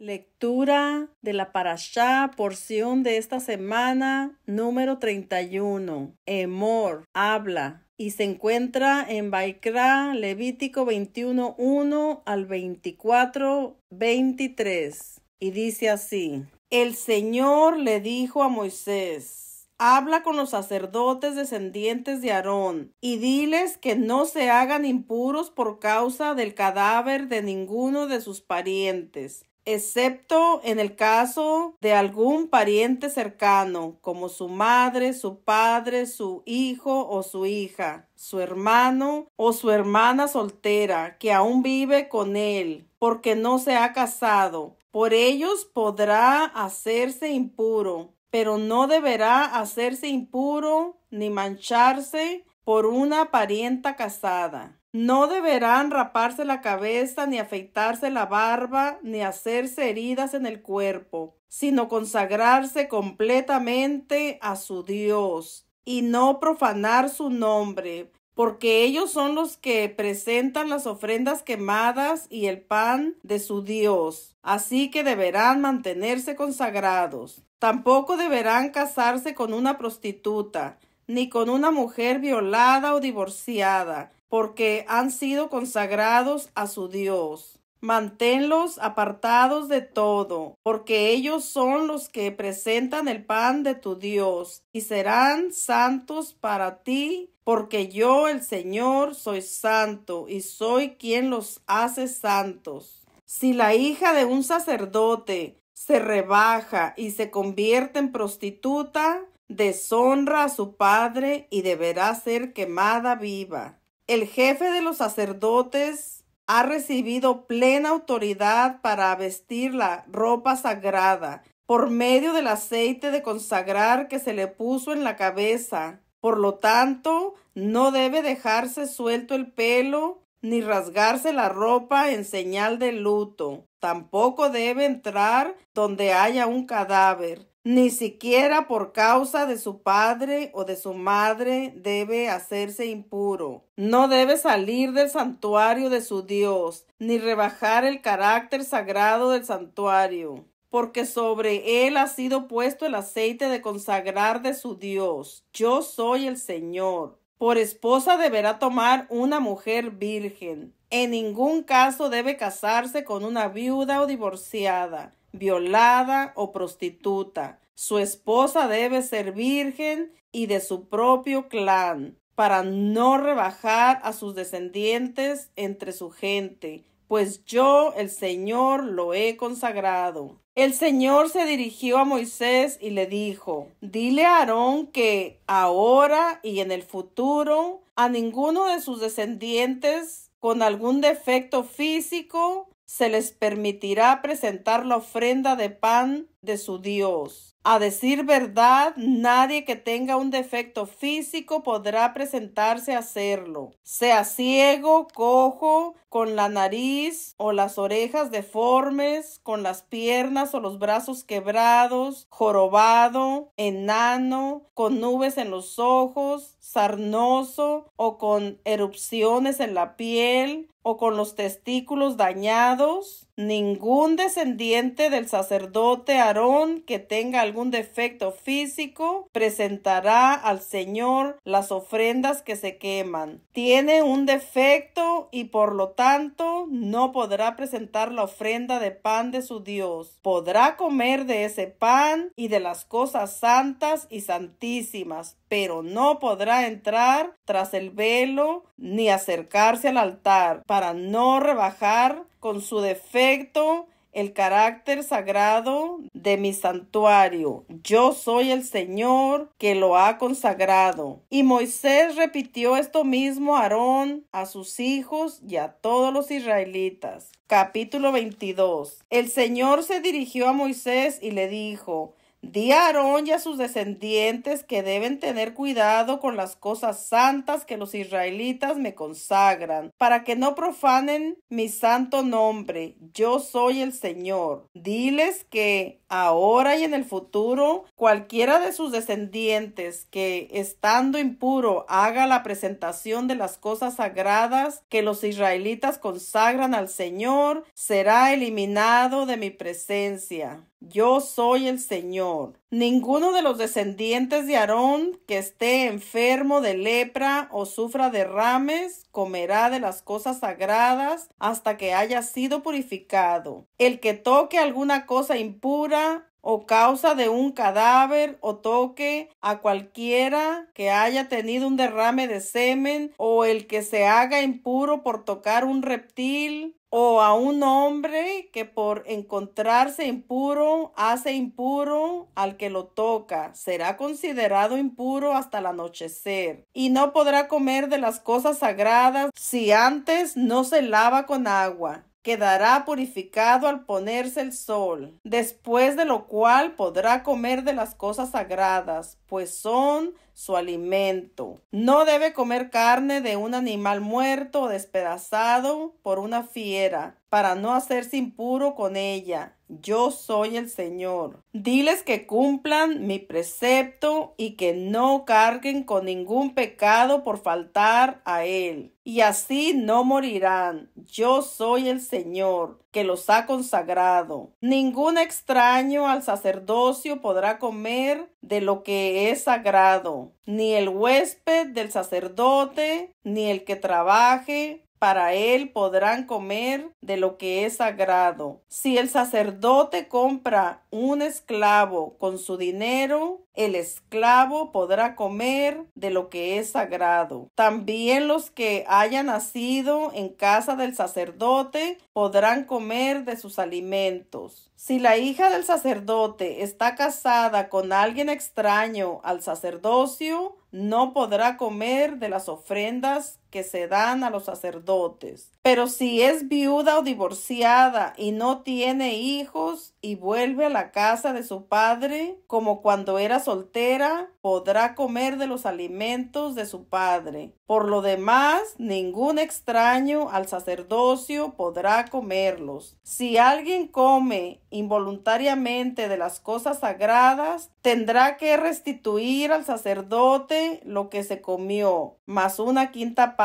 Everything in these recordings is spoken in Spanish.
Lectura de la Parashá, porción de esta semana, número 31. Emor, habla. Y se encuentra en Baikra, Levítico 21, 1 al 24, 23. Y dice así: El Señor le dijo a Moisés: Habla con los sacerdotes descendientes de Aarón y diles que no se hagan impuros por causa del cadáver de ninguno de sus parientes, excepto en el caso de algún pariente cercano, como su madre, su padre, su hijo o su hija, su hermano o su hermana soltera, que aún vive con él, porque no se ha casado. Por ellos podrá hacerse impuro pero no deberá hacerse impuro ni mancharse por una parienta casada. No deberán raparse la cabeza, ni afeitarse la barba, ni hacerse heridas en el cuerpo, sino consagrarse completamente a su Dios y no profanar su nombre, porque ellos son los que presentan las ofrendas quemadas y el pan de su Dios. Así que deberán mantenerse consagrados. Tampoco deberán casarse con una prostituta, ni con una mujer violada o divorciada, porque han sido consagrados a su Dios. Manténlos apartados de todo, porque ellos son los que presentan el pan de tu Dios, y serán santos para ti, porque yo, el Señor, soy santo, y soy quien los hace santos. Si la hija de un sacerdote se rebaja y se convierte en prostituta, deshonra a su padre y deberá ser quemada viva. El jefe de los sacerdotes ha recibido plena autoridad para vestir la ropa sagrada por medio del aceite de consagrar que se le puso en la cabeza. Por lo tanto, no debe dejarse suelto el pelo ni rasgarse la ropa en señal de luto. Tampoco debe entrar donde haya un cadáver. Ni siquiera por causa de su padre o de su madre debe hacerse impuro. No debe salir del santuario de su Dios, ni rebajar el carácter sagrado del santuario porque sobre él ha sido puesto el aceite de consagrar de su Dios. Yo soy el Señor. Por esposa deberá tomar una mujer virgen. En ningún caso debe casarse con una viuda o divorciada, violada o prostituta. Su esposa debe ser virgen y de su propio clan, para no rebajar a sus descendientes entre su gente, pues yo, el Señor, lo he consagrado. El Señor se dirigió a Moisés y le dijo, dile a Aarón que ahora y en el futuro a ninguno de sus descendientes con algún defecto físico se les permitirá presentar la ofrenda de pan de su Dios. A decir verdad, nadie que tenga un defecto físico podrá presentarse a hacerlo, sea ciego, cojo, con la nariz o las orejas deformes, con las piernas o los brazos quebrados, jorobado, enano, con nubes en los ojos, sarnoso o con erupciones en la piel, o con los testículos dañados, ningún descendiente del sacerdote Aarón que tenga algún defecto físico presentará al Señor las ofrendas que se queman. Tiene un defecto y por lo tanto no podrá presentar la ofrenda de pan de su Dios. Podrá comer de ese pan y de las cosas santas y santísimas, pero no podrá entrar tras el velo ni acercarse al altar para no rebajar con su defecto el carácter sagrado de mi santuario. Yo soy el Señor que lo ha consagrado. Y Moisés repitió esto mismo a Aarón, a sus hijos y a todos los israelitas. Capítulo 22. El Señor se dirigió a Moisés y le dijo, Di a Aarón y a sus descendientes que deben tener cuidado con las cosas santas que los israelitas me consagran, para que no profanen mi santo nombre. Yo soy el Señor. Diles que ahora y en el futuro, cualquiera de sus descendientes que, estando impuro, haga la presentación de las cosas sagradas que los israelitas consagran al Señor, será eliminado de mi presencia. Yo soy el Señor. Ninguno de los descendientes de Aarón que esté enfermo de lepra o sufra derrames comerá de las cosas sagradas hasta que haya sido purificado. El que toque alguna cosa impura o causa de un cadáver o toque a cualquiera que haya tenido un derrame de semen o el que se haga impuro por tocar un reptil o a un hombre que por encontrarse impuro hace impuro al que lo toca, será considerado impuro hasta el anochecer, y no podrá comer de las cosas sagradas si antes no se lava con agua. Quedará purificado al ponerse el sol, después de lo cual podrá comer de las cosas sagradas, pues son su alimento. No debe comer carne de un animal muerto o despedazado por una fiera, para no hacerse impuro con ella. Yo soy el Señor. Diles que cumplan mi precepto y que no carguen con ningún pecado por faltar a él. Y así no morirán. Yo soy el Señor que los ha consagrado. Ningún extraño al sacerdocio podrá comer de lo que es sagrado, ni el huésped del sacerdote, ni el que trabaje, para él podrán comer de lo que es sagrado. Si el sacerdote compra un esclavo con su dinero, el esclavo podrá comer de lo que es sagrado. También los que hayan nacido en casa del sacerdote podrán comer de sus alimentos. Si la hija del sacerdote está casada con alguien extraño al sacerdocio, no podrá comer de las ofrendas que se dan a los sacerdotes. Pero si es viuda o divorciada y no tiene hijos y vuelve a la casa de su padre, como cuando era soltera, podrá comer de los alimentos de su padre. Por lo demás, ningún extraño al sacerdocio podrá comerlos. Si alguien come involuntariamente de las cosas sagradas, tendrá que restituir al sacerdote lo que se comió, más una quinta parte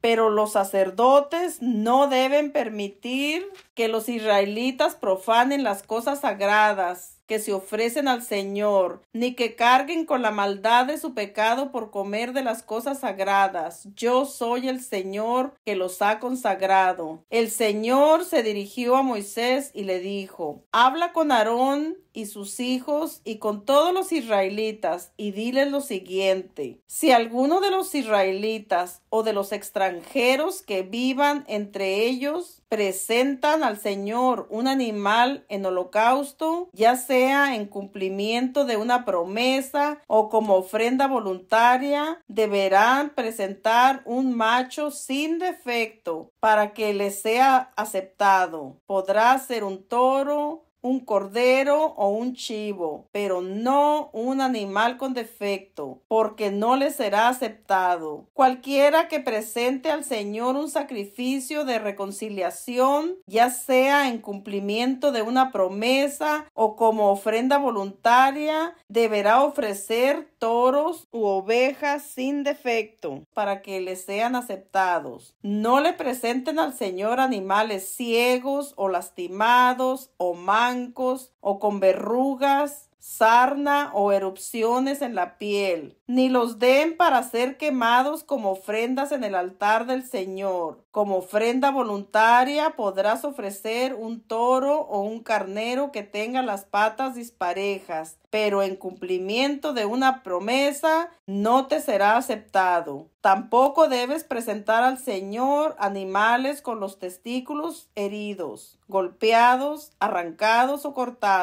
pero los sacerdotes no deben permitir que los israelitas profanen las cosas sagradas que se ofrecen al Señor, ni que carguen con la maldad de su pecado por comer de las cosas sagradas. Yo soy el Señor que los ha consagrado. El Señor se dirigió a Moisés y le dijo, habla con Aarón y sus hijos y con todos los israelitas y diles lo siguiente, si alguno de los israelitas o de los extranjeros que vivan entre ellos presentan al Señor un animal en holocausto, ya sea en cumplimiento de una promesa o como ofrenda voluntaria, deberán presentar un macho sin defecto para que les sea aceptado. Podrá ser un toro, un cordero o un chivo, pero no un animal con defecto, porque no le será aceptado. Cualquiera que presente al Señor un sacrificio de reconciliación, ya sea en cumplimiento de una promesa o como ofrenda voluntaria, deberá ofrecer toros u ovejas sin defecto para que le sean aceptados. No le presenten al Señor animales ciegos o lastimados o mancos blancos, o con verrugas sarna o erupciones en la piel, ni los den para ser quemados como ofrendas en el altar del Señor. Como ofrenda voluntaria podrás ofrecer un toro o un carnero que tenga las patas disparejas, pero en cumplimiento de una promesa no te será aceptado. Tampoco debes presentar al Señor animales con los testículos heridos, golpeados, arrancados o cortados.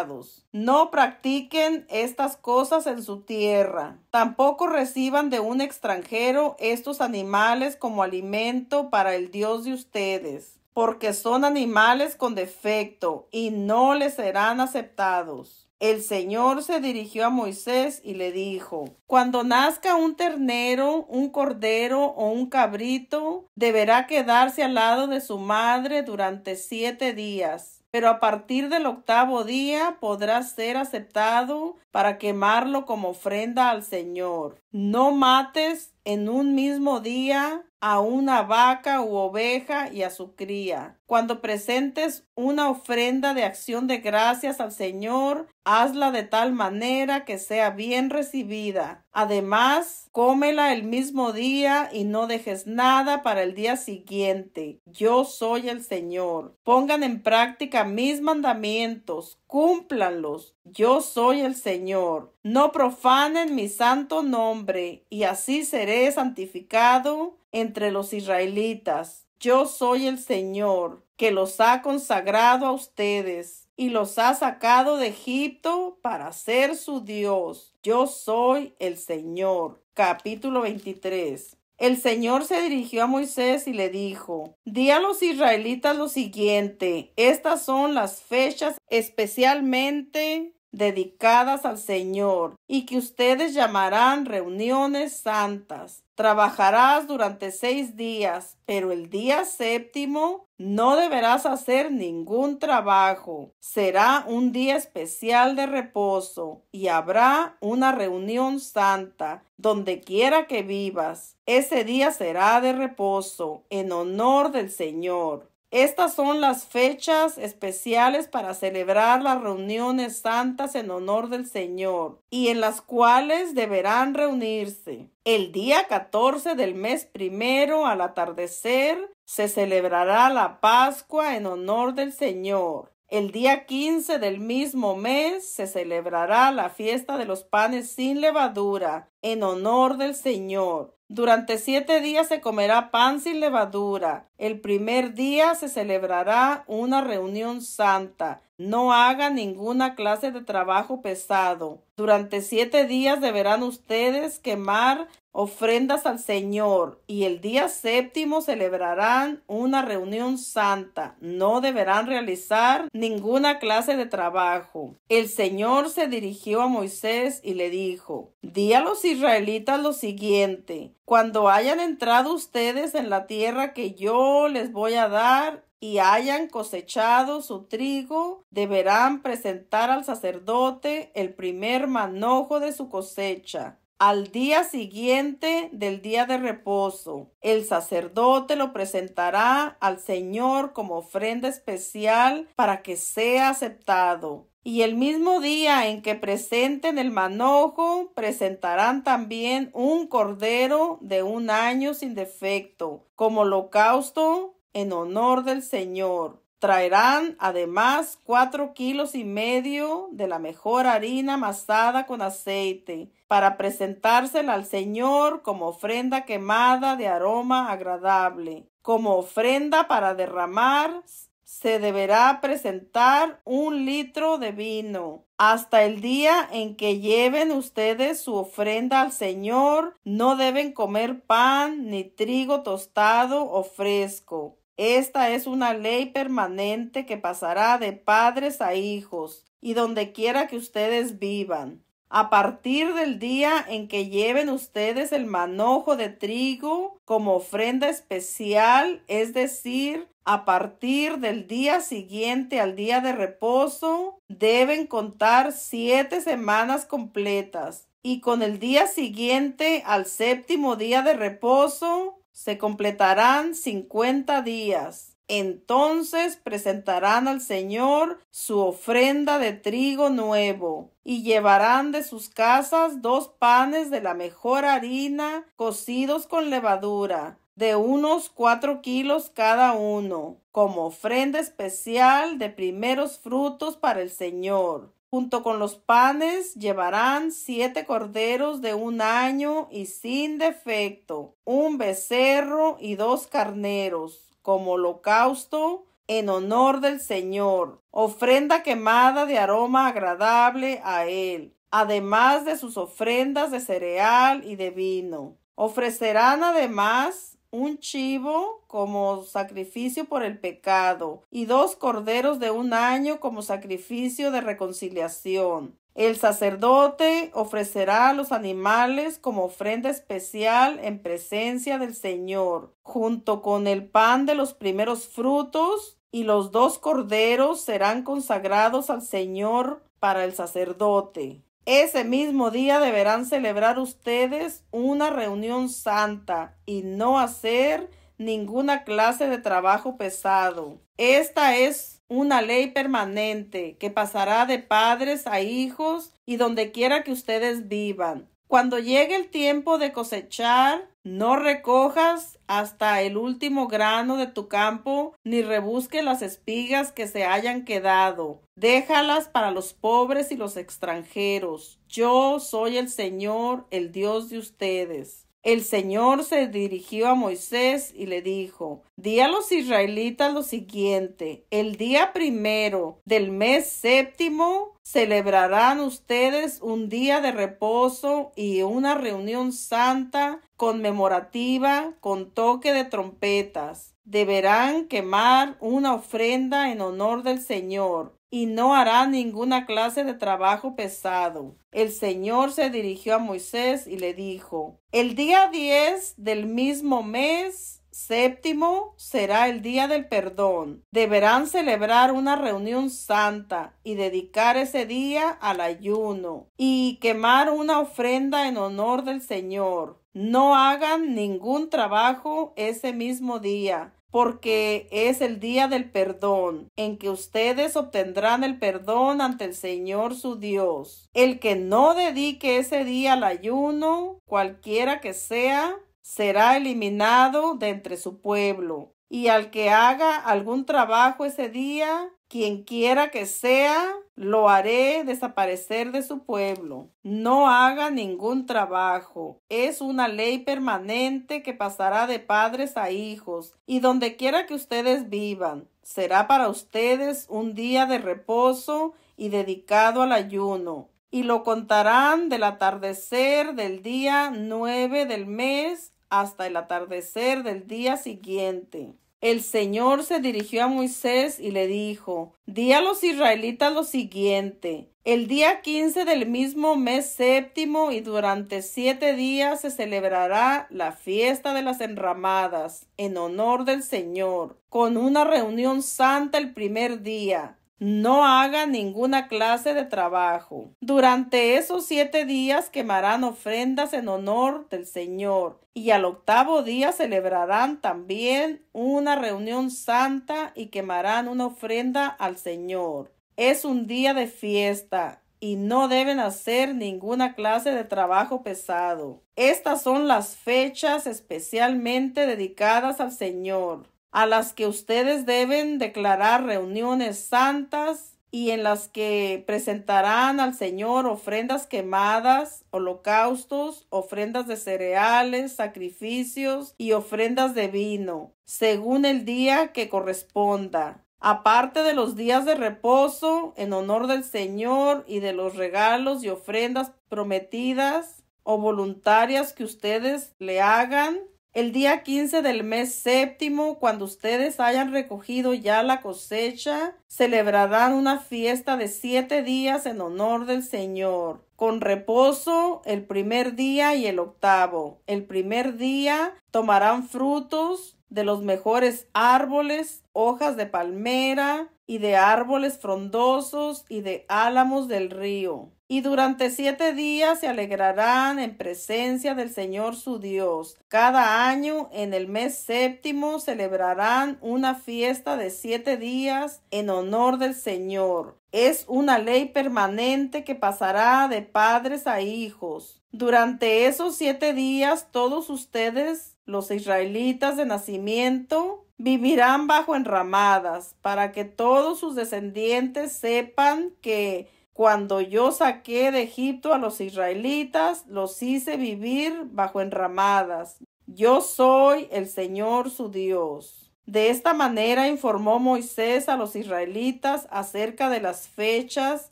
No practiquen estas cosas en su tierra. Tampoco reciban de un extranjero estos animales como alimento para el Dios de ustedes, porque son animales con defecto y no les serán aceptados. El Señor se dirigió a Moisés y le dijo, Cuando nazca un ternero, un cordero o un cabrito, deberá quedarse al lado de su madre durante siete días pero a partir del octavo día podrá ser aceptado para quemarlo como ofrenda al Señor. No mates en un mismo día a una vaca u oveja y a su cría. Cuando presentes una ofrenda de acción de gracias al Señor, hazla de tal manera que sea bien recibida. Además, cómela el mismo día y no dejes nada para el día siguiente. Yo soy el Señor. Pongan en práctica mis mandamientos, cúmplanlos. Yo soy el Señor. No profanen mi santo nombre, y así seré santificado entre los israelitas. Yo soy el Señor, que los ha consagrado a ustedes y los ha sacado de Egipto para ser su Dios. Yo soy el Señor. Capítulo 23. El Señor se dirigió a Moisés y le dijo, Di a los israelitas lo siguiente, estas son las fechas especialmente dedicadas al Señor y que ustedes llamarán reuniones santas. Trabajarás durante seis días, pero el día séptimo no deberás hacer ningún trabajo. Será un día especial de reposo y habrá una reunión santa donde quiera que vivas. Ese día será de reposo en honor del Señor. Estas son las fechas especiales para celebrar las reuniones santas en honor del Señor y en las cuales deberán reunirse. El día 14 del mes primero al atardecer se celebrará la Pascua en honor del Señor. El día 15 del mismo mes se celebrará la fiesta de los panes sin levadura en honor del Señor. Durante siete días se comerá pan sin levadura. El primer día se celebrará una reunión santa. No haga ninguna clase de trabajo pesado. Durante siete días deberán ustedes quemar ofrendas al Señor y el día séptimo celebrarán una reunión santa. No deberán realizar ninguna clase de trabajo. El Señor se dirigió a Moisés y le dijo, Di a los israelitas lo siguiente, cuando hayan entrado ustedes en la tierra que yo les voy a dar, y hayan cosechado su trigo, deberán presentar al sacerdote el primer manojo de su cosecha al día siguiente del día de reposo. El sacerdote lo presentará al Señor como ofrenda especial para que sea aceptado. Y el mismo día en que presenten el manojo, presentarán también un cordero de un año sin defecto, como holocausto en honor del Señor. Traerán además cuatro kilos y medio de la mejor harina amasada con aceite para presentársela al Señor como ofrenda quemada de aroma agradable. Como ofrenda para derramar se deberá presentar un litro de vino. Hasta el día en que lleven ustedes su ofrenda al Señor, no deben comer pan ni trigo tostado o fresco esta es una ley permanente que pasará de padres a hijos y donde quiera que ustedes vivan. A partir del día en que lleven ustedes el manojo de trigo como ofrenda especial, es decir, a partir del día siguiente al día de reposo, deben contar siete semanas completas. Y con el día siguiente al séptimo día de reposo, se completarán cincuenta días. Entonces presentarán al Señor su ofrenda de trigo nuevo, y llevarán de sus casas dos panes de la mejor harina, cocidos con levadura, de unos cuatro kilos cada uno, como ofrenda especial de primeros frutos para el Señor. Junto con los panes llevarán siete corderos de un año y sin defecto, un becerro y dos carneros, como holocausto en honor del Señor, ofrenda quemada de aroma agradable a Él, además de sus ofrendas de cereal y de vino. Ofrecerán además un chivo como sacrificio por el pecado y dos corderos de un año como sacrificio de reconciliación. El sacerdote ofrecerá los animales como ofrenda especial en presencia del Señor, junto con el pan de los primeros frutos, y los dos corderos serán consagrados al Señor para el sacerdote. Ese mismo día deberán celebrar ustedes una reunión santa y no hacer ninguna clase de trabajo pesado. Esta es una ley permanente que pasará de padres a hijos y donde quiera que ustedes vivan. Cuando llegue el tiempo de cosechar, no recojas hasta el último grano de tu campo, ni rebusques las espigas que se hayan quedado. Déjalas para los pobres y los extranjeros. Yo soy el Señor, el Dios de ustedes. El Señor se dirigió a Moisés y le dijo, Di a los israelitas lo siguiente, el día primero del mes séptimo celebrarán ustedes un día de reposo y una reunión santa conmemorativa con toque de trompetas. Deberán quemar una ofrenda en honor del Señor y no hará ninguna clase de trabajo pesado. El Señor se dirigió a Moisés y le dijo, El día diez del mismo mes séptimo será el día del perdón. Deberán celebrar una reunión santa y dedicar ese día al ayuno y quemar una ofrenda en honor del Señor. No hagan ningún trabajo ese mismo día porque es el día del perdón, en que ustedes obtendrán el perdón ante el Señor su Dios. El que no dedique ese día al ayuno, cualquiera que sea, será eliminado de entre su pueblo. Y al que haga algún trabajo ese día, quien quiera que sea, lo haré desaparecer de su pueblo. No haga ningún trabajo. Es una ley permanente que pasará de padres a hijos, y donde quiera que ustedes vivan, será para ustedes un día de reposo y dedicado al ayuno. Y lo contarán del atardecer del día nueve del mes hasta el atardecer del día siguiente. El Señor se dirigió a Moisés y le dijo, Di a los israelitas lo siguiente, el día quince del mismo mes séptimo y durante siete días se celebrará la fiesta de las enramadas en honor del Señor, con una reunión santa el primer día. No haga ninguna clase de trabajo. Durante esos siete días quemarán ofrendas en honor del Señor, y al octavo día celebrarán también una reunión santa y quemarán una ofrenda al Señor. Es un día de fiesta, y no deben hacer ninguna clase de trabajo pesado. Estas son las fechas especialmente dedicadas al Señor a las que ustedes deben declarar reuniones santas y en las que presentarán al Señor ofrendas quemadas, holocaustos, ofrendas de cereales, sacrificios y ofrendas de vino, según el día que corresponda. Aparte de los días de reposo en honor del Señor y de los regalos y ofrendas prometidas o voluntarias que ustedes le hagan, el día quince del mes séptimo, cuando ustedes hayan recogido ya la cosecha, celebrarán una fiesta de siete días en honor del Señor, con reposo el primer día y el octavo. El primer día tomarán frutos de los mejores árboles, hojas de palmera y de árboles frondosos y de álamos del río y durante siete días se alegrarán en presencia del Señor su Dios. Cada año en el mes séptimo celebrarán una fiesta de siete días en honor del Señor. Es una ley permanente que pasará de padres a hijos. Durante esos siete días todos ustedes, los israelitas de nacimiento, vivirán bajo enramadas, para que todos sus descendientes sepan que cuando yo saqué de Egipto a los israelitas, los hice vivir bajo enramadas. Yo soy el Señor su Dios. De esta manera informó Moisés a los israelitas acerca de las fechas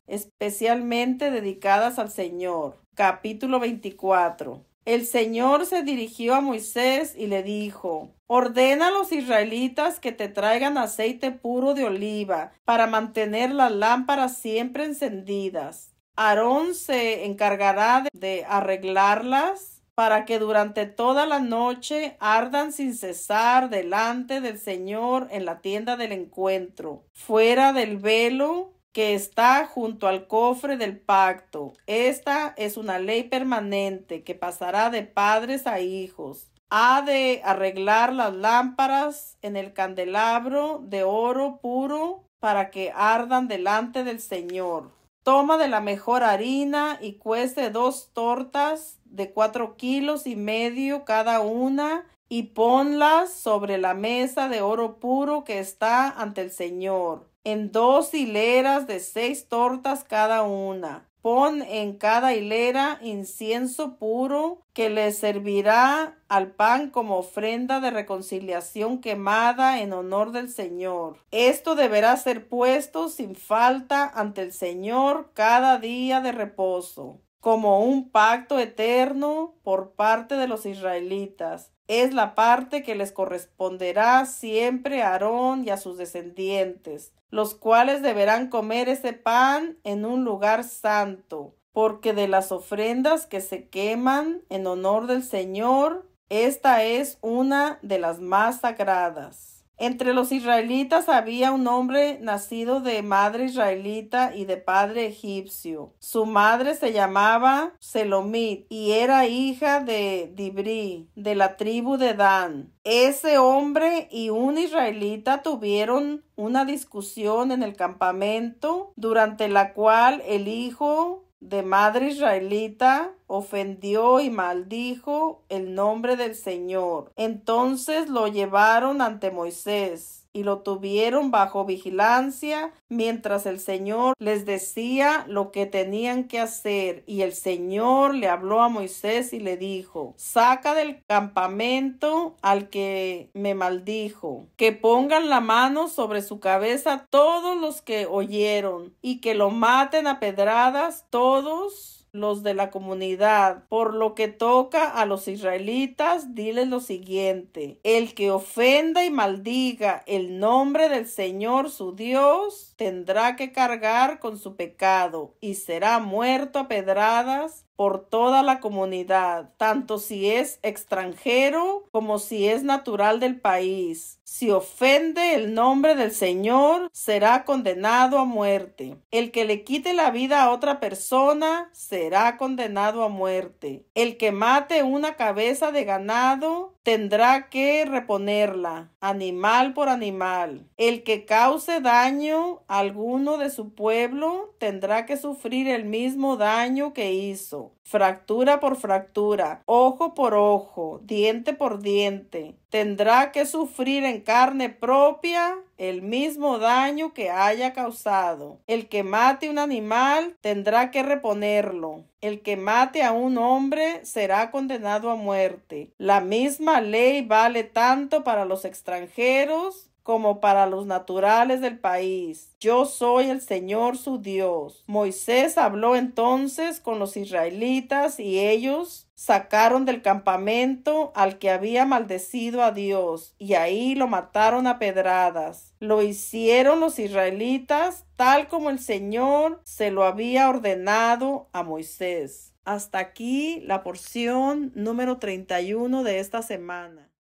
especialmente dedicadas al Señor. Capítulo 24. El Señor se dirigió a Moisés y le dijo, Ordena a los israelitas que te traigan aceite puro de oliva para mantener las lámparas siempre encendidas. Aarón se encargará de arreglarlas para que durante toda la noche ardan sin cesar delante del Señor en la tienda del encuentro, fuera del velo que está junto al cofre del pacto. Esta es una ley permanente que pasará de padres a hijos. Ha de arreglar las lámparas en el candelabro de oro puro para que ardan delante del Señor. Toma de la mejor harina y cueste dos tortas de cuatro kilos y medio cada una y ponlas sobre la mesa de oro puro que está ante el Señor en dos hileras de seis tortas cada una. Pon en cada hilera incienso puro que le servirá al pan como ofrenda de reconciliación quemada en honor del Señor. Esto deberá ser puesto sin falta ante el Señor cada día de reposo, como un pacto eterno por parte de los israelitas es la parte que les corresponderá siempre a Aarón y a sus descendientes, los cuales deberán comer ese pan en un lugar santo, porque de las ofrendas que se queman en honor del Señor, esta es una de las más sagradas. Entre los israelitas había un hombre nacido de madre israelita y de padre egipcio. Su madre se llamaba Selomit y era hija de Dibri, de la tribu de Dan. Ese hombre y un israelita tuvieron una discusión en el campamento durante la cual el hijo de madre israelita ofendió y maldijo el nombre del Señor. Entonces lo llevaron ante Moisés y lo tuvieron bajo vigilancia mientras el Señor les decía lo que tenían que hacer. Y el Señor le habló a Moisés y le dijo, saca del campamento al que me maldijo, que pongan la mano sobre su cabeza todos los que oyeron y que lo maten a pedradas todos los de la comunidad. Por lo que toca a los israelitas, diles lo siguiente. El que ofenda y maldiga el nombre del Señor su Dios, tendrá que cargar con su pecado y será muerto a pedradas por toda la comunidad, tanto si es extranjero como si es natural del país. Si ofende el nombre del Señor, será condenado a muerte. El que le quite la vida a otra persona, será condenado a muerte. El que mate una cabeza de ganado, tendrá que reponerla, animal por animal. El que cause daño a alguno de su pueblo tendrá que sufrir el mismo daño que hizo, fractura por fractura, ojo por ojo, diente por diente. Tendrá que sufrir en carne propia el mismo daño que haya causado. El que mate un animal tendrá que reponerlo. El que mate a un hombre será condenado a muerte. La misma ley vale tanto para los extranjeros como para los naturales del país. Yo soy el Señor su Dios. Moisés habló entonces con los israelitas y ellos sacaron del campamento al que había maldecido a Dios y ahí lo mataron a pedradas. Lo hicieron los israelitas tal como el Señor se lo había ordenado a Moisés. Hasta aquí la porción número 31 de esta semana.